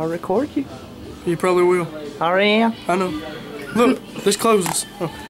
I'll record you. You probably will. I am. I know. Look, this closes. Oh.